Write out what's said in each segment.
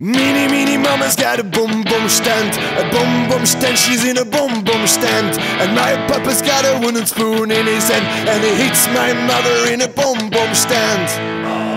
Meanie, meanie mama's got a boom boom stand. A boom boom stand, she's in a boom boom stand. And my papa's got a wooden spoon in his hand. And he hits my mother in a boom boom stand.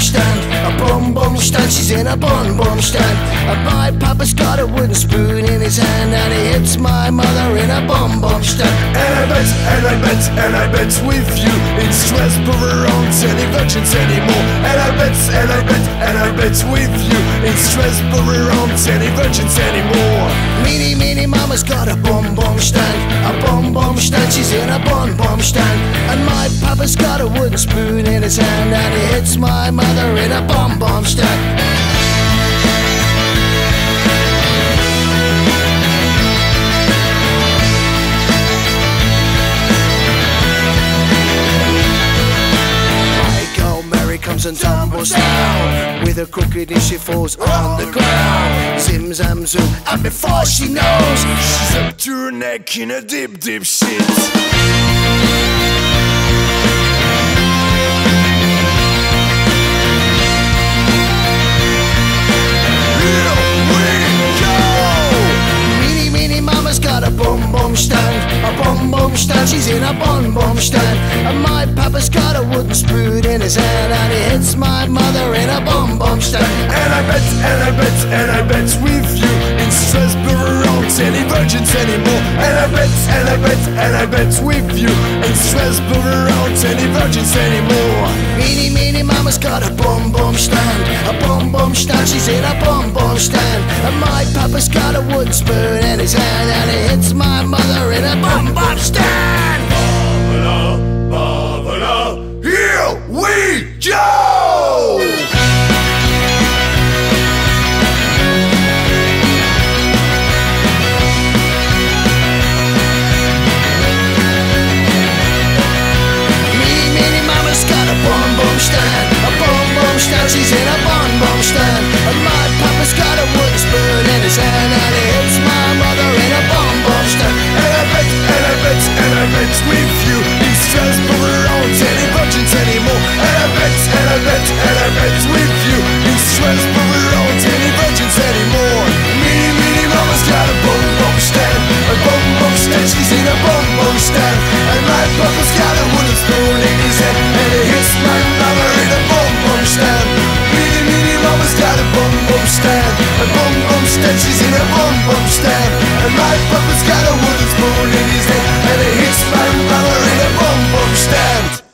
Stand. A boom boom stand, she's in a boom boom stand. And my papa's got a wooden spoon in his hand. And he hits my mother in a boom boom stand. And I bet, and I bet, and I bet with you in Strasbourg around any virgins anymore. And I bet, and I bet, and I bet with you in Strasbourg around any virgins anymore. Meanie, meanie, mama's got a boom boom stand. A boom boom stand, she's in a boom boom stand. And my papa's got a wooden spoon in his hand. And he hits my mother in a Mary comes and tumbles down With a crooked and she falls on the ground Zim zam zoom and before she knows She's up to her neck in a deep, deep shit. Got a boom boom stand A boom boom stand, she's in a boom boom stand. And my papa's got a wooden spoon in his hand And he hits my mother in a boom boom stand. And I bet, and I bet, and I bet with you in Strasbourg around any virgins anymore. And I bet, and I bet, and I bet with you in Strasbourg around any virgins anymore. Meanie meanie mama's got a boom boom stand A boom boom stand, she's in a boom boom stand. And my papa's got a wooden spoon in his hand boom boom stand And my papa's got a wooden spoon in his hand got a wooden spoon in his head and a hitchman brother in a bomb bomb stand.